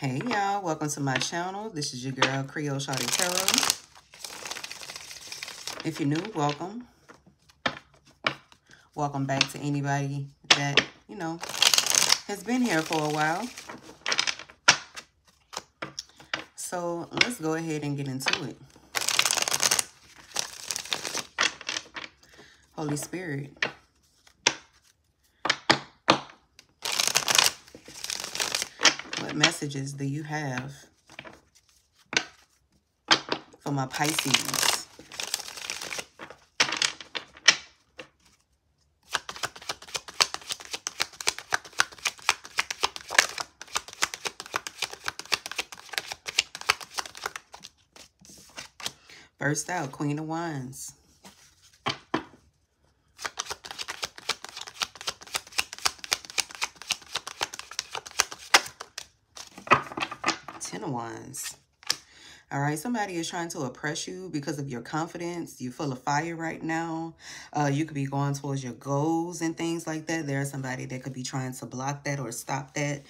Hey y'all, welcome to my channel. This is your girl Creole Shawty Tarot. If you're new, welcome. Welcome back to anybody that, you know, has been here for a while. So let's go ahead and get into it. Holy Spirit. What messages do you have for my Pisces? First out, Queen of Wands. Ten of Wands. All right, somebody is trying to oppress you because of your confidence. You're full of fire right now. Uh, you could be going towards your goals and things like that. There's somebody that could be trying to block that or stop that.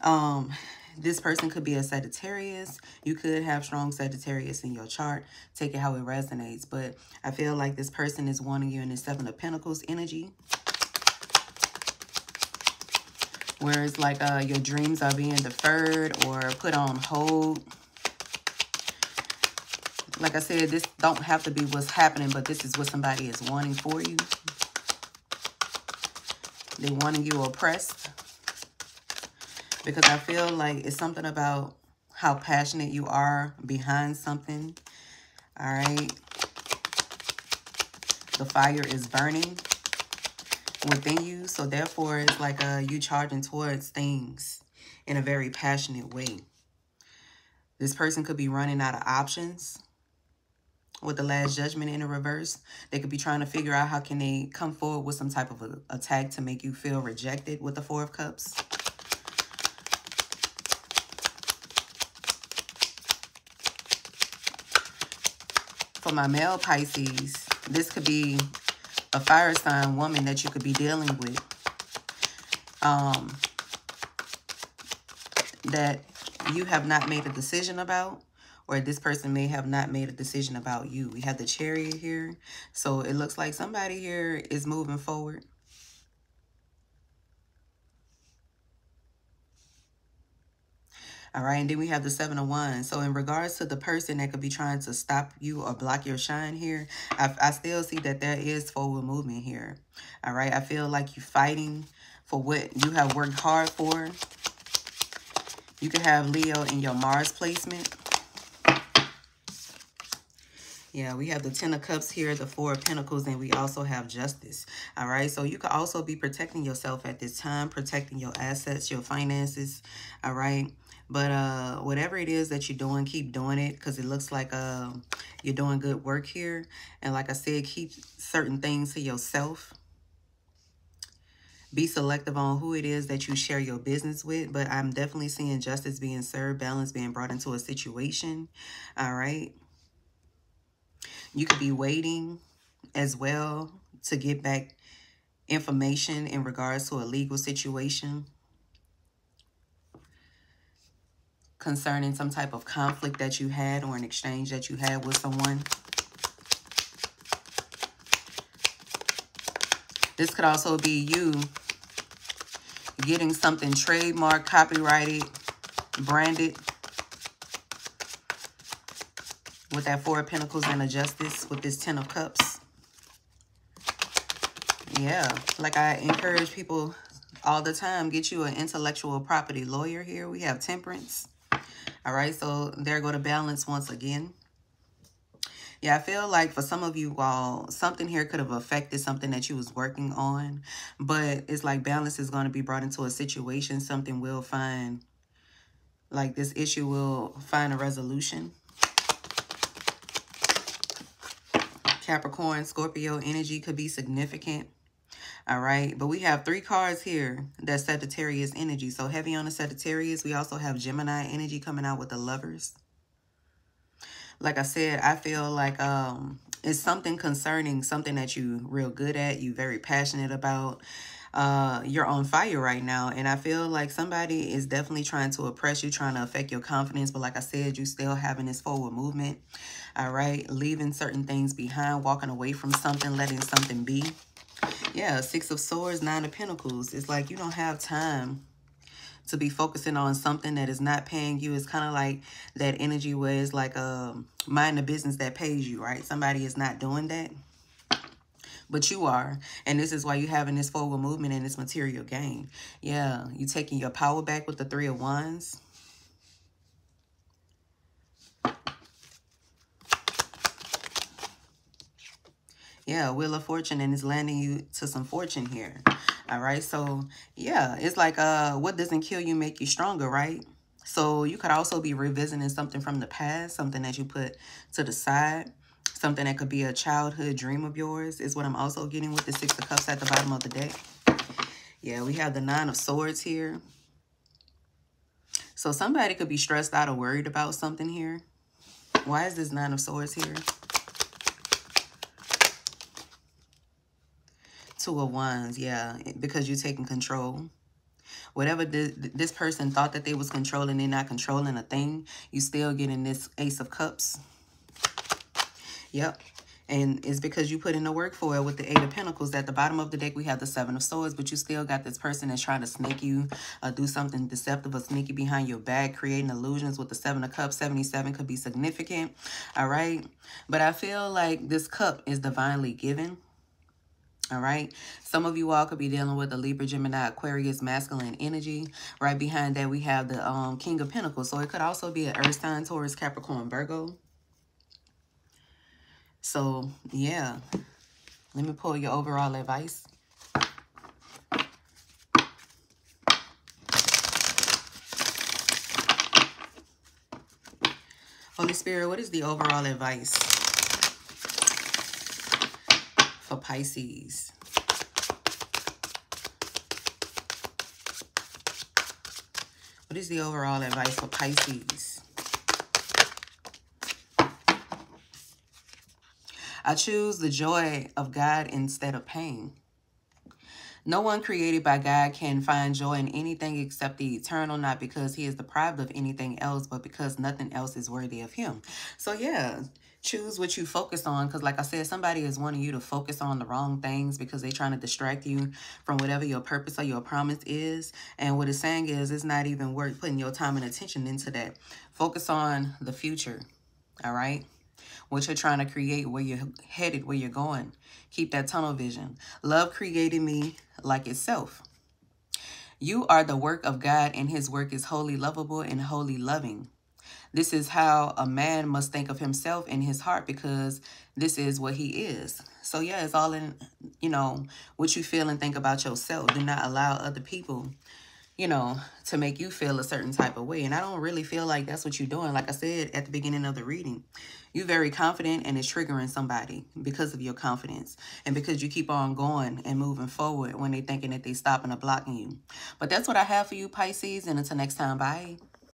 Um, this person could be a Sagittarius. You could have strong Sagittarius in your chart. Take it how it resonates. But I feel like this person is wanting you in the Seven of Pentacles energy. Where it's like uh, your dreams are being deferred or put on hold. Like I said, this don't have to be what's happening, but this is what somebody is wanting for you. They wanting you oppressed. Because I feel like it's something about how passionate you are behind something. All right. The fire is burning within you. So therefore, it's like uh, you charging towards things in a very passionate way. This person could be running out of options with the last judgment in the reverse. They could be trying to figure out how can they come forward with some type of a, attack to make you feel rejected with the Four of Cups. For my male Pisces, this could be a fire sign woman that you could be dealing with. Um, that you have not made a decision about or this person may have not made a decision about you. We have the chariot here. So it looks like somebody here is moving forward. All right, and then we have the Seven of Wands. So in regards to the person that could be trying to stop you or block your shine here, I, I still see that there is forward movement here. All right, I feel like you're fighting for what you have worked hard for. You could have Leo in your Mars placement. Yeah, we have the Ten of Cups here, the Four of Pentacles, and we also have Justice. All right, so you could also be protecting yourself at this time, protecting your assets, your finances. All right. But uh, whatever it is that you're doing, keep doing it because it looks like uh, you're doing good work here. And like I said, keep certain things to yourself. Be selective on who it is that you share your business with. But I'm definitely seeing justice being served, balance being brought into a situation. All right. You could be waiting as well to get back information in regards to a legal situation. concerning some type of conflict that you had or an exchange that you had with someone. This could also be you getting something trademark, copyrighted, branded with that Four of Pentacles and a Justice with this Ten of Cups. Yeah, like I encourage people all the time, get you an intellectual property lawyer here. We have Temperance. All right, so there go to balance once again. Yeah, I feel like for some of you all, something here could have affected something that you was working on. But it's like balance is going to be brought into a situation. Something will find, like this issue will find a resolution. Capricorn, Scorpio energy could be significant. All right. But we have three cards here that Sagittarius energy. So heavy on the Sagittarius. We also have Gemini energy coming out with the lovers. Like I said, I feel like um, it's something concerning, something that you real good at, you very passionate about. Uh, you're on fire right now. And I feel like somebody is definitely trying to oppress you, trying to affect your confidence. But like I said, you still having this forward movement. All right. Leaving certain things behind, walking away from something, letting something be. Yeah, Six of Swords, Nine of Pentacles. It's like you don't have time to be focusing on something that is not paying you. It's kind of like that energy where it's like um, mind the business that pays you, right? Somebody is not doing that but you are. And this is why you're having this forward movement and this material gain. Yeah, you taking your power back with the Three of Wands. Yeah, Wheel of Fortune, and it's landing you to some fortune here. All right, so yeah, it's like uh, what doesn't kill you make you stronger, right? So you could also be revisiting something from the past, something that you put to the side. Something that could be a childhood dream of yours is what I'm also getting with the Six of Cups at the bottom of the deck. Yeah, we have the Nine of Swords here. So somebody could be stressed out or worried about something here. Why is this Nine of Swords here? Two of Wands, yeah, because you're taking control. Whatever this, this person thought that they was controlling, they're not controlling a thing. You still getting this Ace of Cups. Yep. And it's because you put in the work for it with the Eight of Pentacles. At the bottom of the deck, we have the Seven of Swords, but you still got this person that's trying to snake you, uh, do something deceptive or sneaky behind your back, creating illusions with the Seven of Cups. 77 could be significant, all right? But I feel like this cup is divinely given. All right. Some of you all could be dealing with the Libra, Gemini, Aquarius, masculine energy. Right behind that, we have the um, King of Pentacles. So it could also be an Earth sign, Taurus, Capricorn, Virgo. So, yeah. Let me pull your overall advice. Holy Spirit, what is the overall advice for Pisces? What is the overall advice for Pisces? I choose the joy of God instead of pain. No one created by God can find joy in anything except the eternal, not because he is deprived of anything else, but because nothing else is worthy of him. So yeah, choose what you focus on. Because like I said, somebody is wanting you to focus on the wrong things because they're trying to distract you from whatever your purpose or your promise is. And what it's saying is it's not even worth putting your time and attention into that. Focus on the future. All right what you're trying to create, where you're headed, where you're going. Keep that tunnel vision. Love created me like itself. You are the work of God, and his work is wholly lovable and wholly loving. This is how a man must think of himself in his heart because this is what he is. So yeah, it's all in, you know, what you feel and think about yourself. Do not allow other people you know, to make you feel a certain type of way. And I don't really feel like that's what you're doing. Like I said at the beginning of the reading, you're very confident and it's triggering somebody because of your confidence and because you keep on going and moving forward when they're thinking that they're stopping or blocking you. But that's what I have for you, Pisces. And until next time, bye.